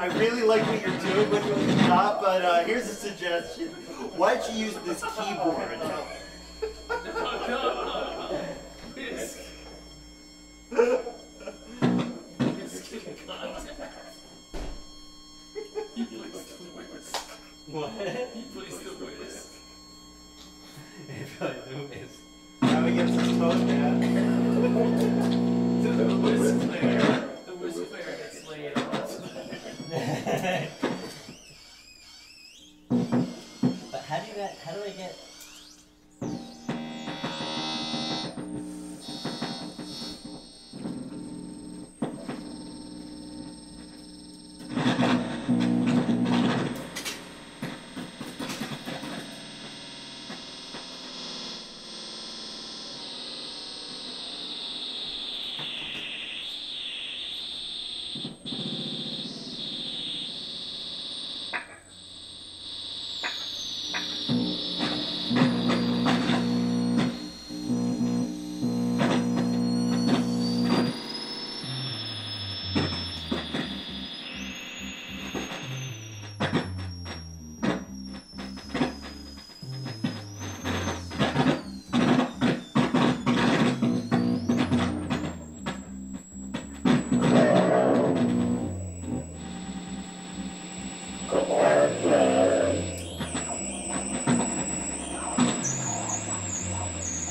I really like what you're doing with the top, but uh, here's a suggestion. Why don't you use this keyboard? What? He plays the whisk. If I do miss. Now he gets his phone down. The whisk player. Gracias.